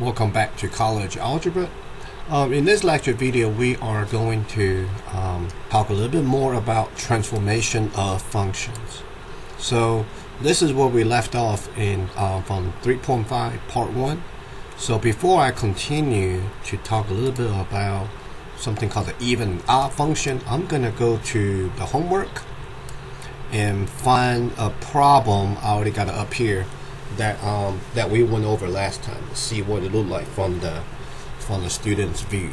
Welcome back to College Algebra. Um, in this lecture video, we are going to um, talk a little bit more about transformation of functions. So this is where we left off in uh, from 3.5 part 1. So before I continue to talk a little bit about something called the even odd function, I'm going to go to the homework and find a problem I already got up here that um, that we went over last time to see what it looked like from the from the student's view.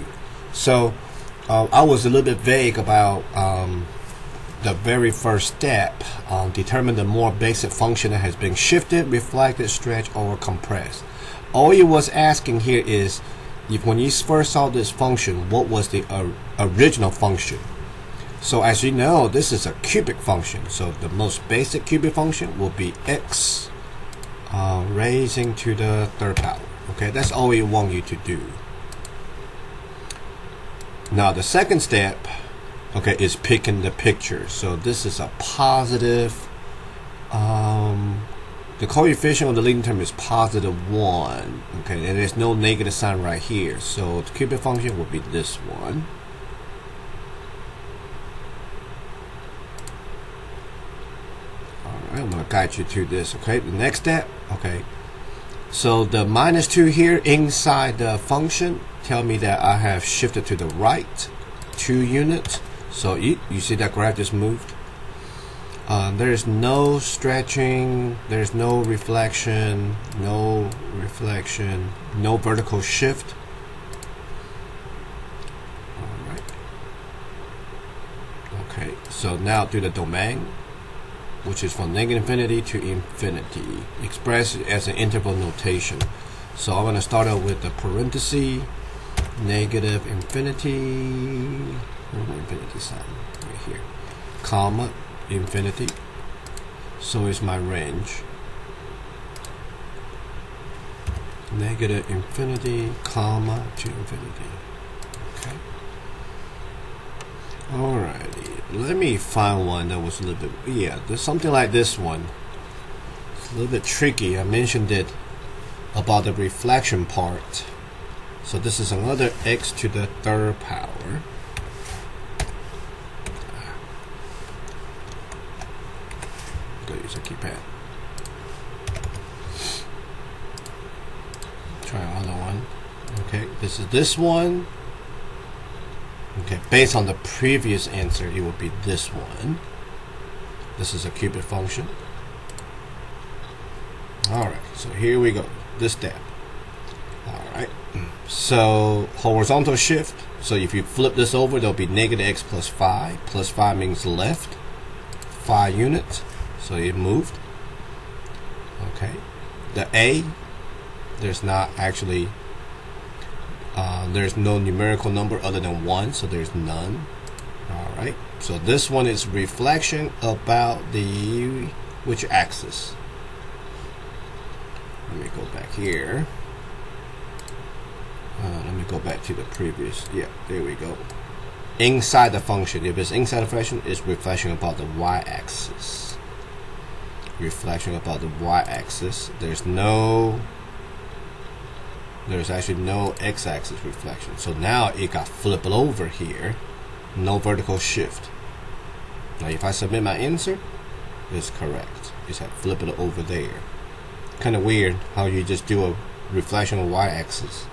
So uh, I was a little bit vague about um, the very first step. Um, determine the more basic function that has been shifted, reflected, stretched, or compressed. All it was asking here is if when you first saw this function, what was the uh, original function? So as you know, this is a cubic function. So the most basic cubic function will be x uh, raising to the third power. Okay, that's all we want you to do. Now the second step, okay, is picking the picture. So this is a positive. Um, the coefficient of the leading term is positive one. Okay, and there's no negative sign right here. So the cubic function will be this one. I'm going to guide you to this. Okay, the next step. Okay, so the minus 2 here inside the function tell me that I have shifted to the right 2 units. So you, you see that graph just moved. Uh, there's no stretching, there's no reflection, no reflection, no vertical shift. Alright. Okay, so now do the domain which is from negative infinity to infinity, expressed as an interval notation. So I'm going to start out with the parenthesis, negative infinity, infinity sign right here, comma, infinity. So is my range. Negative infinity, comma, to infinity. Okay. Alrighty. Let me find one that was a little bit yeah there's something like this one. It's a little bit tricky. I mentioned it about the reflection part. So this is another x to the third power. Ah. Go use a keypad. Try another one. Okay this is this one Okay, based on the previous answer, it would be this one. This is a cubic function. Alright, so here we go. This step. Alright, so horizontal shift. So if you flip this over, there'll be negative x plus 5. Plus 5 means left. 5 units. So it moved. Okay. The A, there's not actually uh, there's no numerical number other than 1, so there's none. Alright, so this one is reflection about the which axis? Let me go back here. Uh, let me go back to the previous. Yeah, there we go. Inside the function, if it's inside the function, it's reflection about the y-axis. Reflection about the y-axis. There's no there's actually no x-axis reflection. So now it got flipped over here, no vertical shift. Now if I submit my answer, it's correct. It's had flip it over there. Kind of weird how you just do a reflection of y-axis.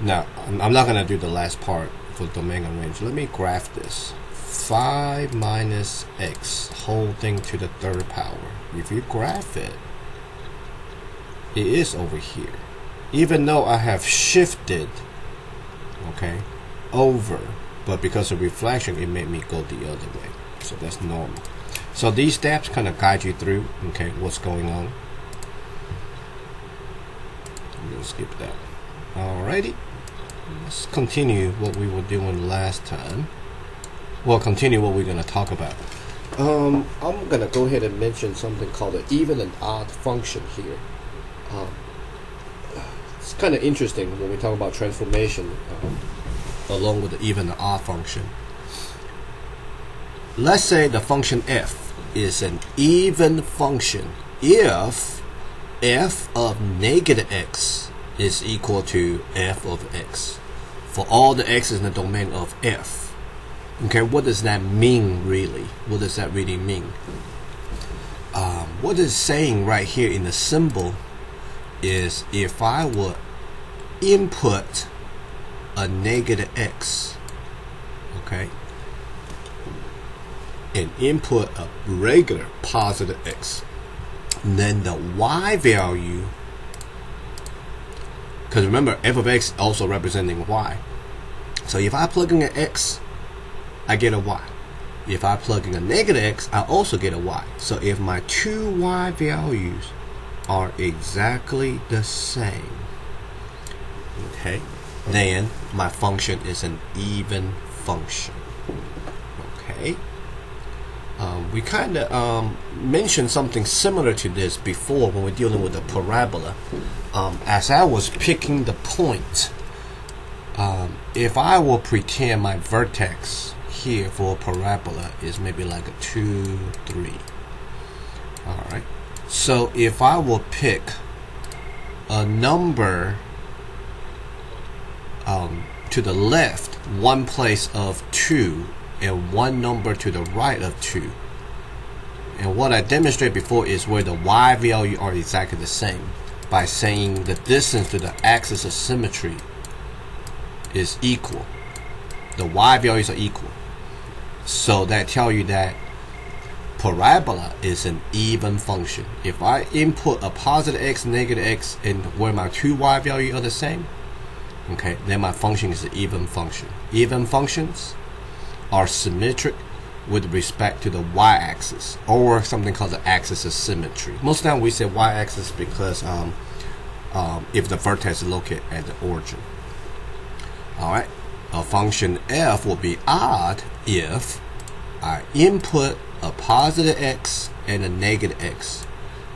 Now, I'm not going to do the last part for domain and range. Let me graph this. 5 minus x, whole thing to the third power. If you graph it, it is over here even though I have shifted okay over but because of reflection it made me go the other way. So that's normal. So these steps kind of guide you through okay what's going on. I'm gonna skip that. Alrighty. Let's continue what we were doing last time. Well continue what we're gonna talk about. Um, I'm gonna go ahead and mention something called an even and odd function here. Um, it's kind of interesting when we talk about transformation um, along with the even the odd function. Let's say the function f is an even function if f of negative x is equal to f of x for all the x's in the domain of f. Okay, what does that mean really? What does that really mean? Um, what it's saying right here in the symbol is if I would input a negative x, okay, and input a regular positive x, then the y value, because remember f of x also representing y. So if I plug in an x, I get a y. If I plug in a negative x, I also get a y. So if my two y values are exactly the same, okay, then my function is an even function. Okay. Um, we kind of um, mentioned something similar to this before when we're dealing with a parabola. Um, as I was picking the point, um, if I will pretend my vertex here for a parabola is maybe like a 2, 3. Alright. So if I will pick a number um, to the left, one place of 2, and one number to the right of 2. And what I demonstrated before is where the y value are exactly the same by saying the distance to the axis of symmetry is equal. The y values are equal. So that tell you that parabola is an even function. If I input a positive x, negative x, and where my two y value are the same, okay, then my function is an even function. Even functions are symmetric with respect to the y-axis or something called the axis of symmetry. Most of the time we say y-axis because um, um, if the vertex is located at the origin. Alright, a function f will be odd if I input a positive x and a negative x.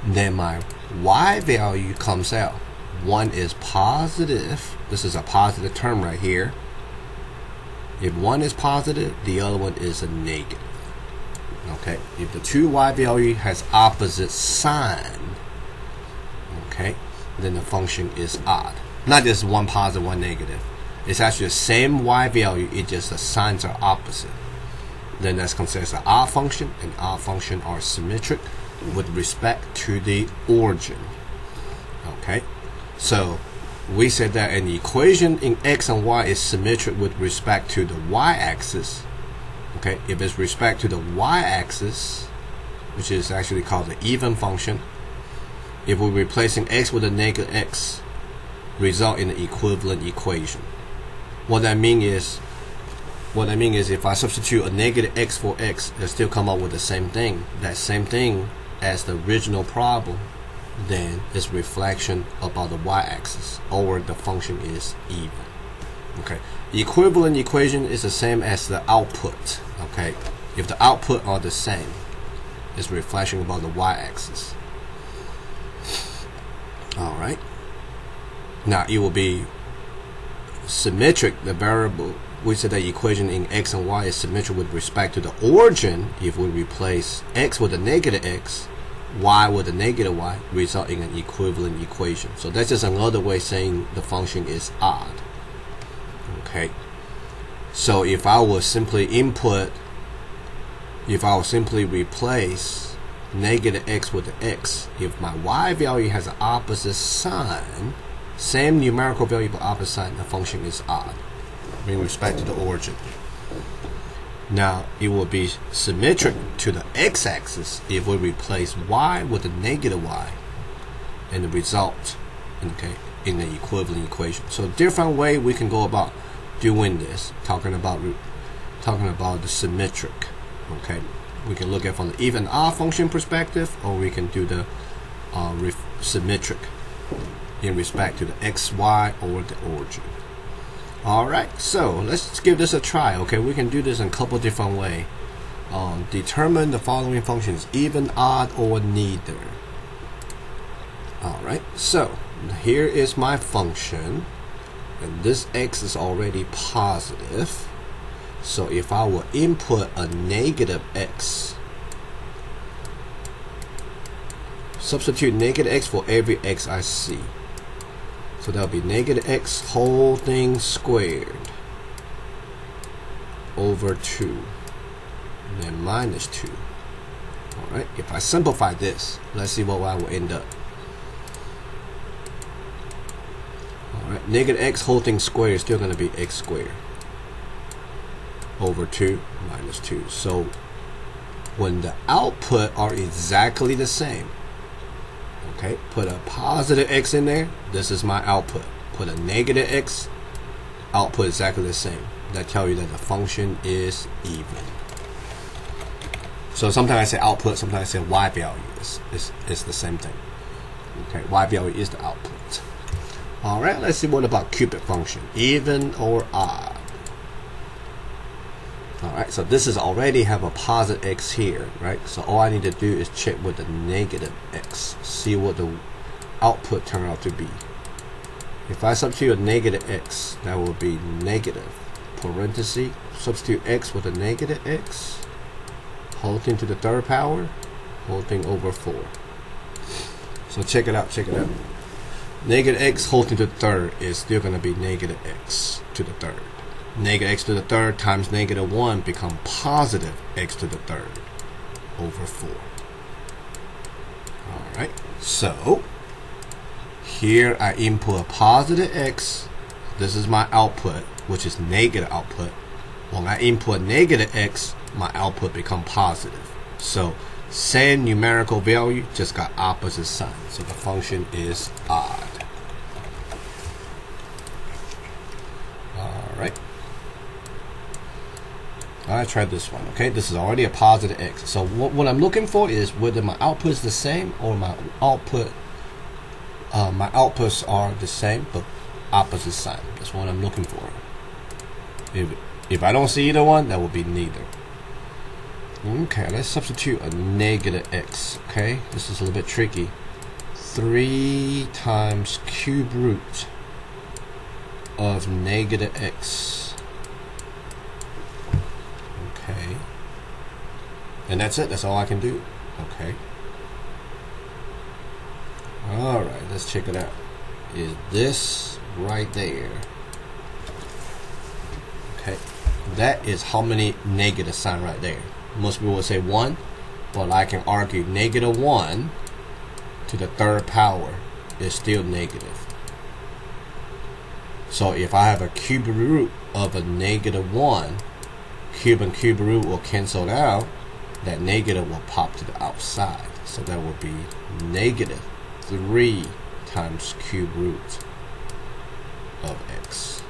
Then my y value comes out. One is positive. This is a positive term right here. If one is positive, the other one is a negative. Okay, if the two y value has opposite sign, okay, then the function is odd. Not just one positive, one negative. It's actually the same y value, it just the signs are opposite. Then that's considered an odd function, and odd function are symmetric with respect to the origin. Okay, so we said that an equation in x and y is symmetric with respect to the y-axis. Okay, if it's respect to the y-axis, which is actually called the even function, if we're replacing x with a negative x, result in an equivalent equation. What that mean is, what I mean is if I substitute a negative x for x, it still come up with the same thing. That same thing as the original problem then its reflection about the y-axis or the function is even. Okay. Equivalent equation is the same as the output. Okay. If the output are the same it's reflection about the y-axis. All right. Now it will be symmetric the variable we said that equation in x and y is symmetric with respect to the origin if we replace x with a negative x y with a negative y result in an equivalent equation. So that's just another way saying the function is odd. Okay. So if I will simply input, if I will simply replace negative x with x, if my y value has an opposite sign, same numerical value but opposite sign, the function is odd in respect to the origin. Now it will be symmetric to the x-axis if we replace y with a negative y and the result okay in the equivalent equation. So different way we can go about doing this talking about talking about the symmetric okay we can look at from the even odd function perspective or we can do the uh, symmetric in respect to the x y or the origin Alright, so let's give this a try. Okay, we can do this in a couple different way. Um, determine the following functions, even, odd, or neither. Alright, so here is my function. And this x is already positive. So if I will input a negative x, substitute negative x for every x I see. So that'll be negative x whole thing squared over 2 and then minus 2. Alright, if I simplify this, let's see what I will end up. Alright, negative x whole thing squared is still going to be x squared over 2 minus 2. So when the output are exactly the same, okay, put a positive x in there, this is my output. Put a negative x, output exactly the same. That tell you that the function is even. So sometimes I say output, sometimes I say y value is, is, is the same thing. Okay, y value is the output. Alright, let's see what about cubic function. Even or odd. Alright, so this is already have a positive x here, right? So all I need to do is check with the negative x. See what the output turn out to be. If I substitute a negative x, that will be negative. Parenthesis, substitute x with a negative x. Whole thing to the third power. Whole thing over 4. So check it out, check it out. Negative x whole thing to the third is still going to be negative x to the third negative x to the third times negative 1 become positive x to the third over 4. Alright, so here I input a positive x. This is my output, which is negative output. When I input negative x, my output become positive. So same numerical value, just got opposite sign. So the function is odd. Alright. I tried this one. Okay, this is already a positive x. So what, what I'm looking for is whether my output is the same or my output, uh, my outputs are the same but opposite sign. That's what I'm looking for. If if I don't see either one, that will be neither. Okay, let's substitute a negative x. Okay, this is a little bit tricky. 3 times cube root of negative x Okay. And that's it. That's all I can do. Okay. Alright, let's check it out. Is this right there? Okay. That is how many negative sign right there. Most people would say 1, but I can argue negative 1 to the third power is still negative. So if I have a cube root of a negative 1, cube and cube root will cancel out, that negative will pop to the outside. So that will be negative 3 times cube root of x.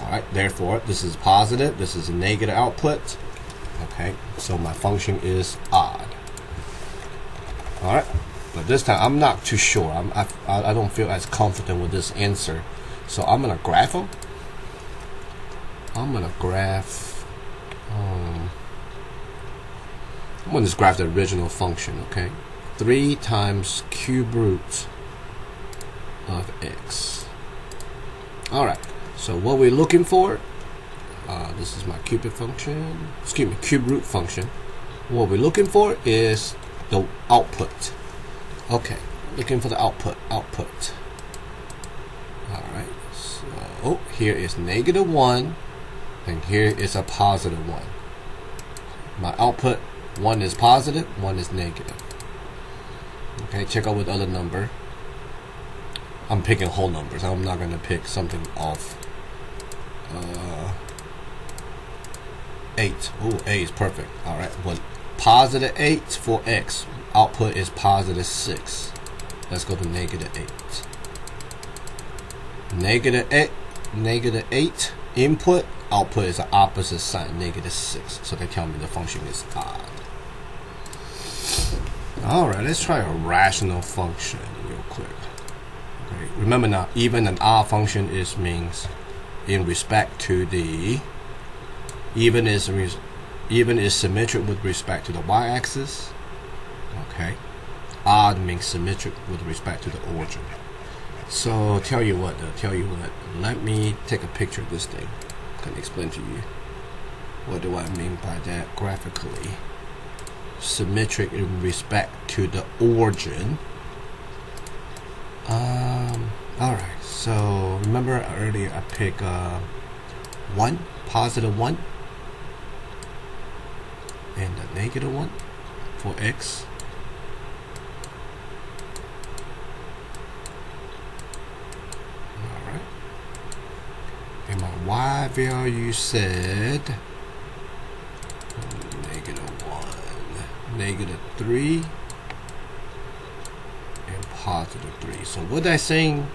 Alright, therefore this is positive, this is a negative output. Okay, so my function is odd. Alright, but this time I'm not too sure. I'm, I, I don't feel as confident with this answer. So I'm going to graph them I'm gonna graph um, I'm gonna just graph the original function okay? 3 times cube root of x. Alright so what we're looking for uh, this is my cubic function excuse me cube root function. What we're looking for is the output. Okay looking for the output output. Alright so here is negative 1 and here is a positive one. My output, one is positive, one is negative. Okay, check out with other number. I'm picking whole numbers. I'm not going to pick something off. Uh, 8. Oh, 8 is perfect. Alright, well, positive 8 for x. Output is positive 6. Let's go to negative 8. Negative 8, negative 8 input output is the opposite sign, negative 6. So they tell me the function is odd. Alright, let's try a rational function real quick. Okay, remember now, even an odd function is means in respect to the even is even is symmetric with respect to the y-axis. Okay, odd means symmetric with respect to the origin. So tell you what, tell you what. Let me take a picture of this thing I can explain to you what do I mean by that graphically symmetric in respect to the origin um, Alright, so remember earlier I picked uh, 1, positive 1, and a negative 1 for x. Alright. And my y value said negative 1, negative 3, and positive 3. So what I'm saying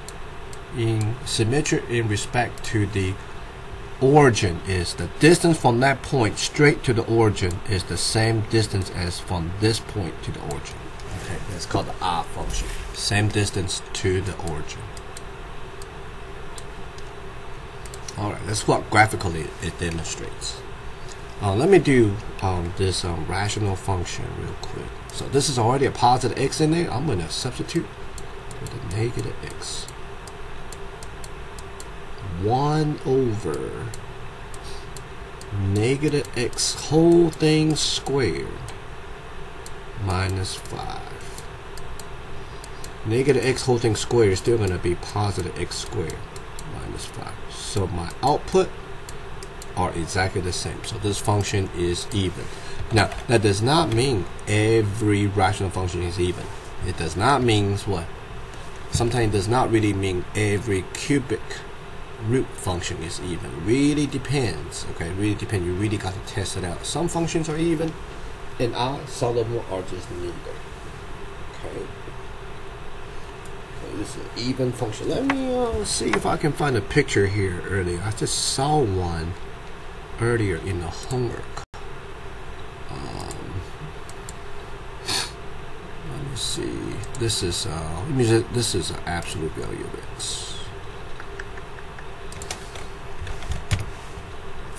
in symmetric in respect to the origin is the distance from that point straight to the origin is the same distance as from this point to the origin. Okay, that's called the odd function. Same distance to the origin. Alright, that's what graphically it demonstrates. Uh, let me do um, this um, rational function real quick. So this is already a positive x in there. I'm going to substitute with a negative x. 1 over negative x whole thing squared minus 5. Negative x whole thing squared is still going to be positive x squared minus 5. So my output are exactly the same. So this function is even. Now, that does not mean every rational function is even. It does not mean what? Sometimes does not really mean every cubic root function is even. Really depends. Okay, really depends. You really got to test it out. Some functions are even, and I, some of them are just neither. Okay. this is an even function. Let me uh, see if I can find a picture here earlier. I just saw one earlier in the homework. Um, let me see. This is uh, let me just, this is an absolute value of x.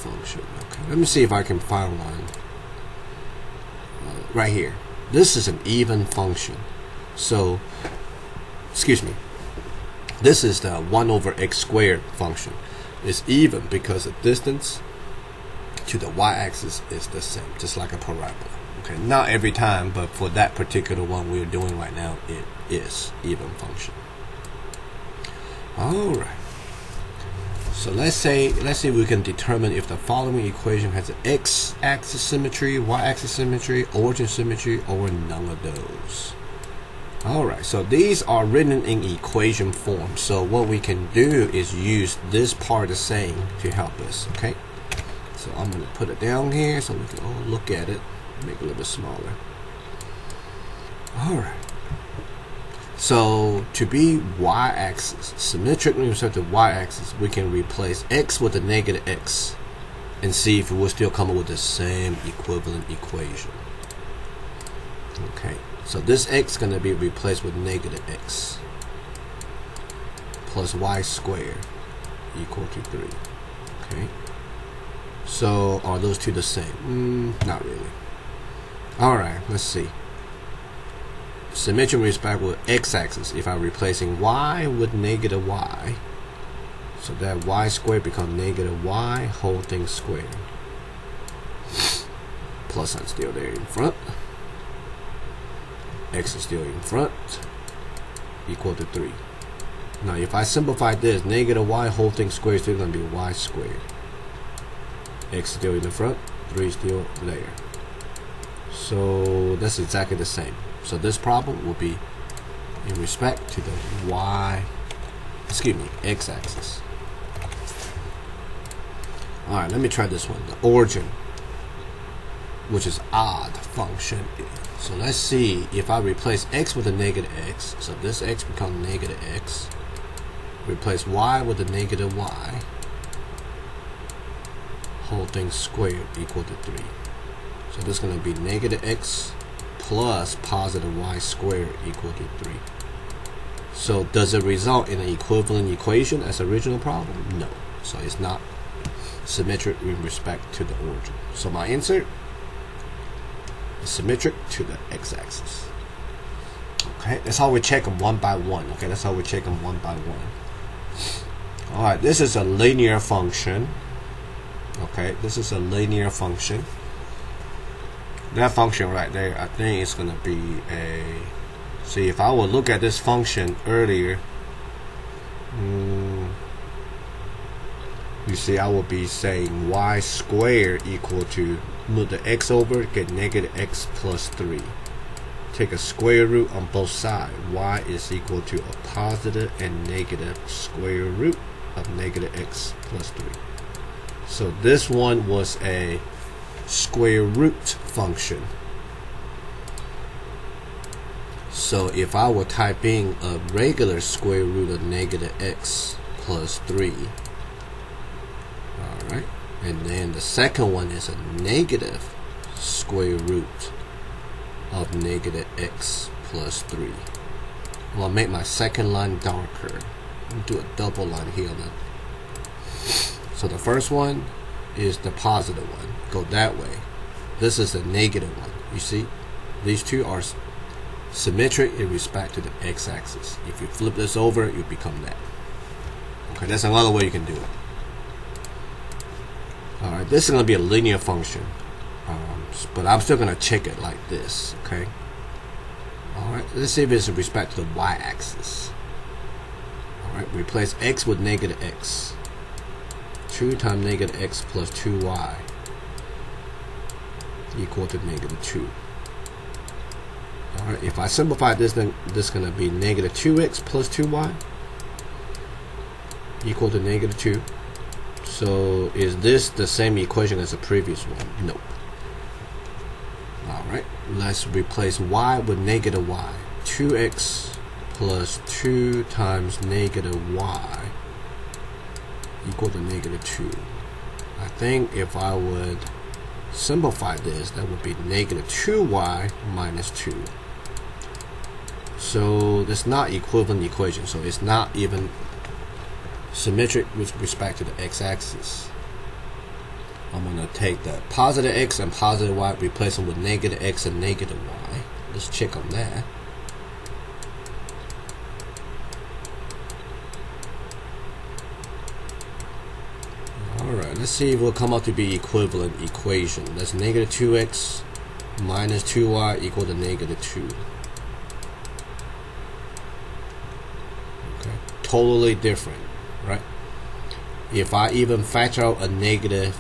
function. Okay, let me see if I can find one. Uh, right here. This is an even function. So, excuse me. This is the 1 over x squared function. It's even because the distance to the y-axis is the same, just like a parabola. Okay, not every time, but for that particular one we're doing right now, it is even function. All right. So let's say let's say we can determine if the following equation has an x-axis symmetry, y-axis symmetry, origin symmetry, or none of those. Alright, so these are written in equation form. So what we can do is use this part of saying to help us, okay? So I'm going to put it down here so we can all look at it, make it a little bit smaller. Alright. So to be y-axis, symmetric with respect to y-axis, we can replace x with a negative x and see if we'll still come up with the same equivalent equation. Okay, so this x is going to be replaced with negative x plus y squared equal to 3. Okay, so are those two the same? Mm, not really. Alright, let's see. Symmetric respect with x-axis. If I'm replacing y with negative y so that y squared becomes negative y whole thing squared. Plus sign still there in front. X is still in front. Equal to 3 now if I simplify this negative y whole thing squared is still going to be y squared x still in the front 3 still layer. so that's exactly the same so this problem will be in respect to the y, excuse me, x-axis. All right, let me try this one. The origin, which is odd function. So let's see if I replace x with a negative x. So this x becomes negative x. Replace y with a negative y. Whole thing squared equal to 3. So this is going to be negative x plus positive y squared equal to 3. So does it result in an equivalent equation as original problem? No. So it's not symmetric in respect to the origin. So my answer is symmetric to the x-axis. Okay, that's how we check them one by one. Okay, that's how we check them one by one. Alright, this is a linear function okay this is a linear function. That function right there I think is gonna be a see if I would look at this function earlier mm, you see I would be saying y squared equal to move the x over get negative x plus 3 take a square root on both sides. Y is equal to a positive and negative square root of negative x plus 3 so this one was a square root function. So if I were typing a regular square root of negative x plus 3 alright and then the second one is a negative square root of negative x plus 3 well, I'll make my second line darker. I'll do a double line here then so the first one is the positive one go that way this is the negative one you see these two are symmetric in respect to the x-axis. If you flip this over, you become that. Okay, that's another way you can do it. Alright, this is going to be a linear function. Um, but I'm still going to check it like this, okay? Alright, let's see if it's in respect to the y-axis. Alright, replace x with negative x. 2 times negative x plus 2y equal to negative 2. Alright, if I simplify this, then this is going to be negative 2x plus 2y equal to negative 2. So is this the same equation as the previous one? Nope. Alright, let's replace y with negative y. 2x plus 2 times negative y equal to negative 2. I think if I would simplify this, that would be negative 2y minus 2. So that's not equivalent equation. So it's not even symmetric with respect to the x-axis. I'm going to take the positive x and positive y, replace them with negative x and negative y. Let's check on that. Alright, let's see if it will come out to be equivalent equation. That's negative 2x minus 2y equal to negative 2. Okay, totally different, right? If I even factor out a negative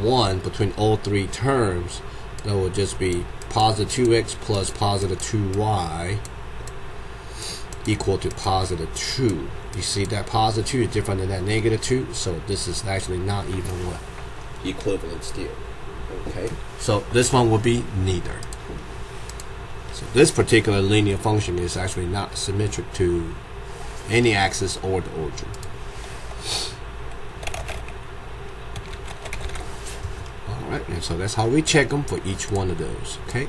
1 between all three terms, that will just be positive 2x plus positive 2y equal to positive 2. You see that positive 2 is different than that negative 2, so this is actually not even what? Equivalent still. Okay, so this one will be neither. So this particular linear function is actually not symmetric to any axis or the origin. Alright, and so that's how we check them for each one of those, okay?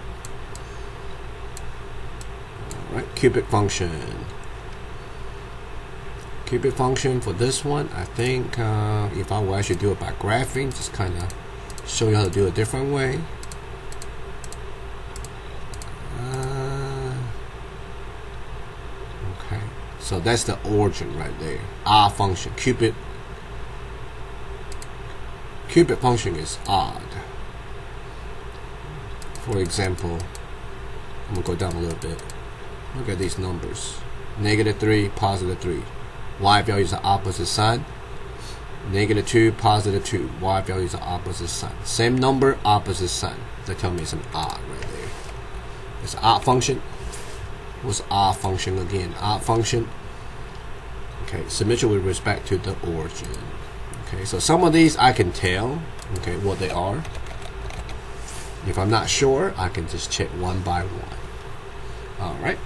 Alright, cubic function. Cubic function for this one, I think uh, if I were actually do it by graphing, just kind of show you how to do it a different way. Okay, so that's the origin right there. odd function, cubic. Cubic function is odd. For example, I'm gonna go down a little bit. Look at these numbers. Negative 3, positive 3. Y values are opposite sign. Negative 2, positive 2. Y values are opposite sign. Same number, opposite sign. That tell me it's an odd right there. It's an odd function was odd function again. odd function, okay, symmetric with respect to the origin. Okay, so some of these I can tell, okay, what they are. If I'm not sure, I can just check one by one. All right.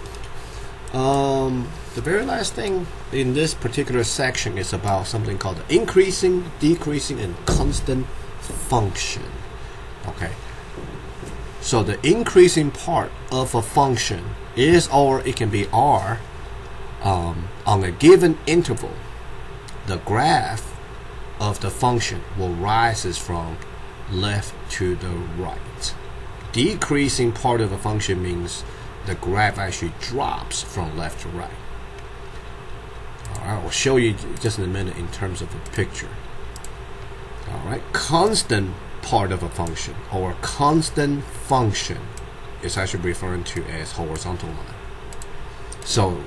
Um, the very last thing in this particular section is about something called increasing, decreasing, and constant function. Okay. So the increasing part of a function is or it can be r um, on a given interval the graph of the function will rises from left to the right decreasing part of a function means the graph actually drops from left to right I'll show you just in a minute in terms of a picture alright constant part of a function or constant function is actually referring to as horizontal line. So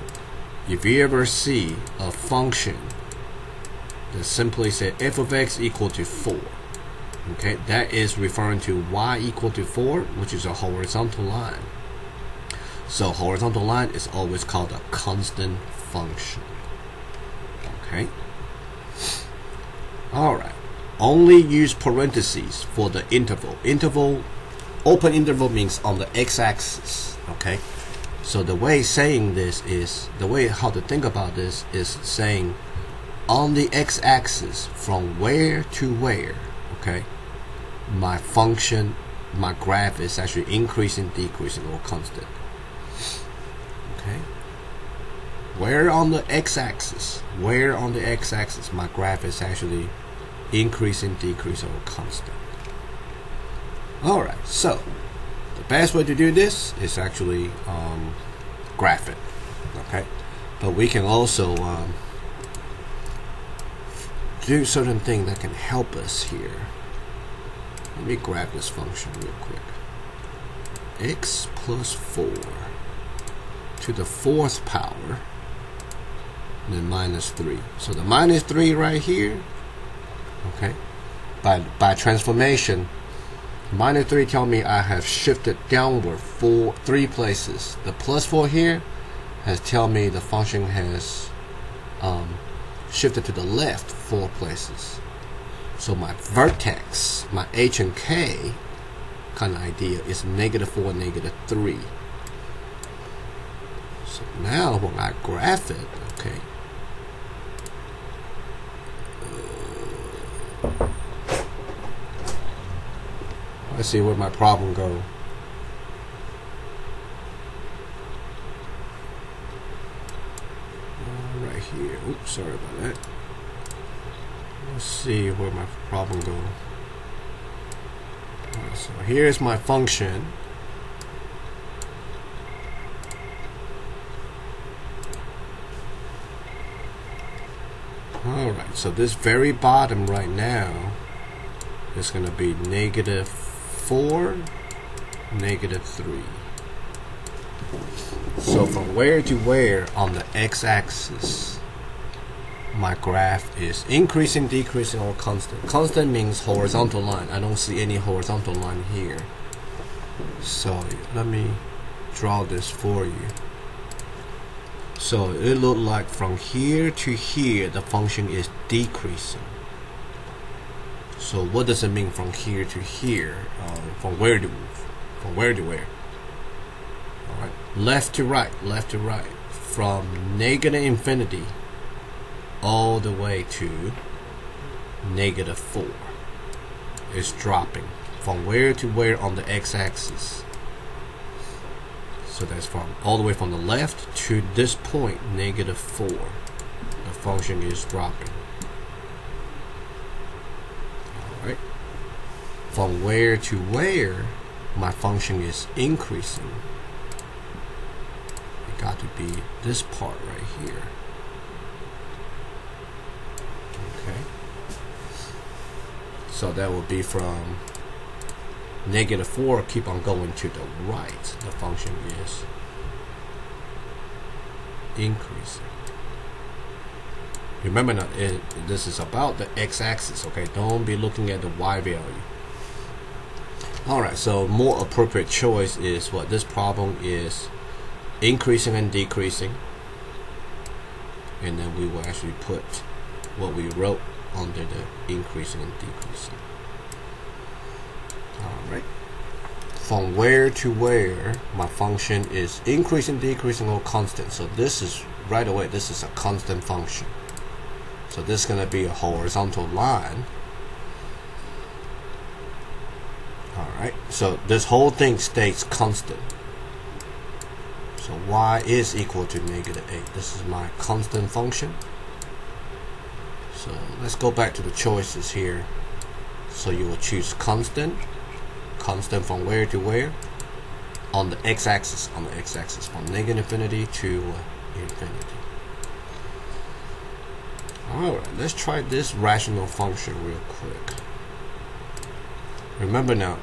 if you ever see a function that simply say f of x equal to 4. Okay, that is referring to y equal to 4, which is a horizontal line. So horizontal line is always called a constant function. Okay. Alright. Only use parentheses for the interval. Interval, open interval means on the x-axis. Okay. So the way saying this is, the way how to think about this is saying on the x-axis from where to where, okay, my function, my graph is actually increasing, decreasing, or constant. Okay. Where on the x-axis, where on the x-axis my graph is actually increasing, decreasing, or constant. Alright, so the best way to do this is actually um, graph it. Okay, but we can also um, do certain things that can help us here. Let me grab this function real quick. x plus 4 to the fourth power then minus 3. So the minus 3 right here, okay, by, by transformation, minus 3 tell me I have shifted downward four, three places. The plus 4 here has tell me the function has um, shifted to the left four places. So my vertex, my h and k kind of idea is negative 4, negative 3. So now when I graph it, okay, Let's see where my problem go. Right here. Oops, sorry about that. Let's see where my problem go. Right, so here's my function. Alright, so this very bottom right now is going to be negative 4, negative 3. So from where to where on the x-axis, my graph is increasing, decreasing, or constant. Constant means horizontal line. I don't see any horizontal line here. So let me draw this for you. So it looked like from here to here, the function is decreasing. So what does it mean from here to here? Um, from where to from where to where? All right, left to right, left to right, from negative infinity all the way to negative four. It's dropping from where to where on the x-axis. So that's from all the way from the left to this point, negative 4. The function is dropping. From where to where my function is increasing. It got to be this part right here. Okay. So that will be from negative 4 keep on going to the right. The function is increasing. Remember now it, this is about the x-axis okay? Don't be looking at the y value Alright, so more appropriate choice is what this problem is increasing and decreasing. And then we will actually put what we wrote under the increasing and decreasing. Alright. From where to where my function is increasing, decreasing, or constant. So this is right away, this is a constant function. So this is going to be a horizontal line Alright, so this whole thing stays constant. So y is equal to negative 8. This is my constant function. So let's go back to the choices here. So you will choose constant. Constant from where to where? On the x-axis. On the x-axis. From negative infinity to infinity. Alright, let's try this rational function real quick. Remember now,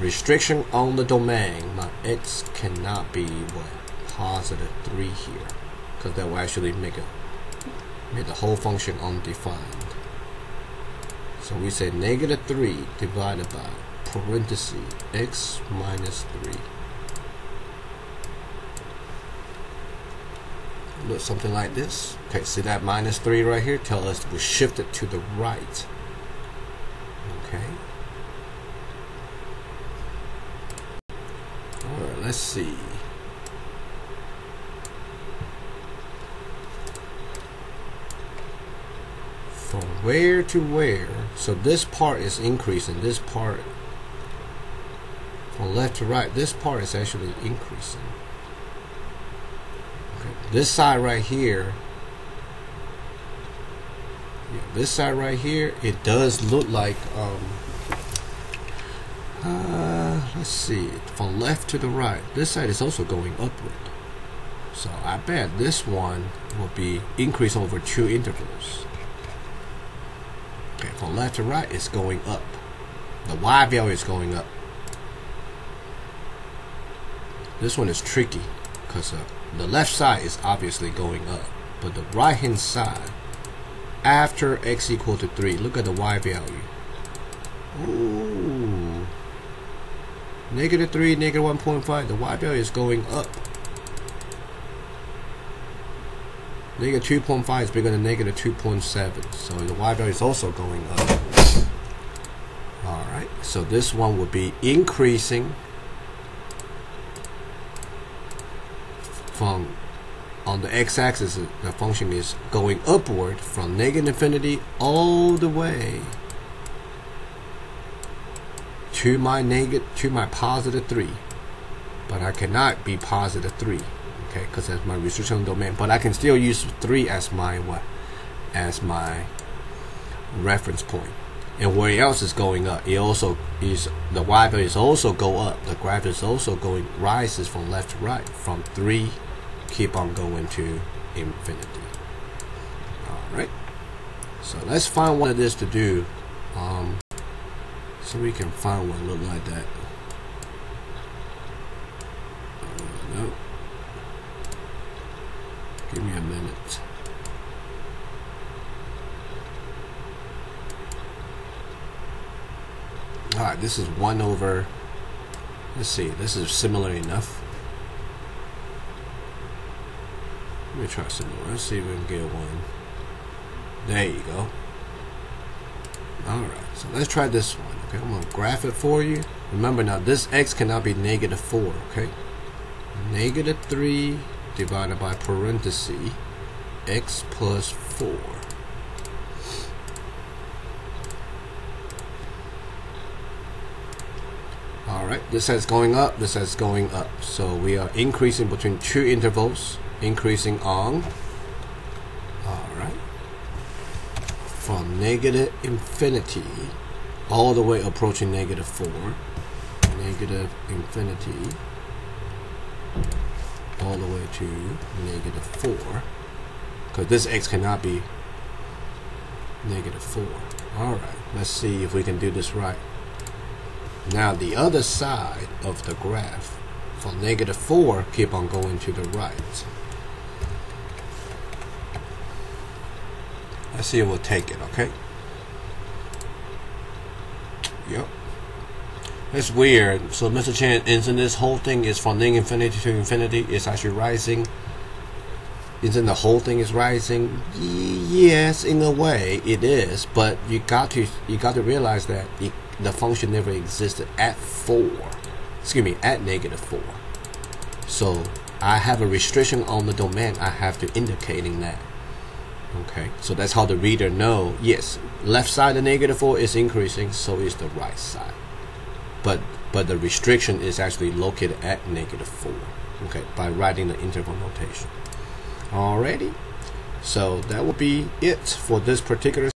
restriction on the domain, my x cannot be what positive 3 here, because that will actually make a make the whole function undefined. So we say negative 3 divided by parenthesis x minus 3. Look something like this. Okay, see that minus 3 right here? Tell us we shift it to the right. Okay. Alright, let's see. From where to where? So this part is increasing. This part from left to right, this part is actually increasing. Okay. This side right here, yeah, this side right here, it does look like, um, uh, let's see, from left to the right, this side is also going upward. So I bet this one will be increased over two intervals. Okay, from left to right, it's going up. The Y value is going up. This one is tricky because uh, the left side is obviously going up, but the right hand side, after x equal to 3, look at the y value. Ooh. Negative 3, negative 1.5, the y value is going up. Negative 2.5 is bigger than negative 2.7, so the y value is also going up. Alright, so this one will be increasing from on the x-axis the function is going upward from negative infinity all the way to my negative to my positive 3 but I cannot be positive 3 okay because that's my restriction domain but I can still use 3 as my what as my reference point and where else is going up it also is the y value is also go up the graph is also going rises from left to right from 3 keep on going to infinity. Alright. So let's find what it is to do. Um, so we can find one look like that. Uh, no. Give me a minute. Alright, this is 1 over, let's see, this is similar enough. Let me try some more. Let's see if we can get one. There you go. Alright, so let's try this one. Okay, I'm going to graph it for you. Remember now, this x cannot be negative 4, okay? Negative 3 divided by parenthesis x plus 4. Alright, this is going up, this is going up. So we are increasing between two intervals increasing on alright from negative infinity all the way approaching negative 4 negative infinity all the way to negative 4 because this x cannot be negative 4 alright let's see if we can do this right. Now the other side of the graph for negative 4 keep on going to the right. Let's see if we'll take it, okay? Yep. It's weird. So Mr. Chan, isn't this whole thing is from infinity to infinity? It's actually rising. Isn't the whole thing is rising? yes, in a way it is, but you got to you got to realize that it, the function never existed at four. Excuse me, at negative four. So I have a restriction on the domain. I have to indicating that okay so that's how the reader know yes left side of negative 4 is increasing so is the right side. But but the restriction is actually located at negative 4 okay by writing the interval notation. Alrighty so that will be it for this particular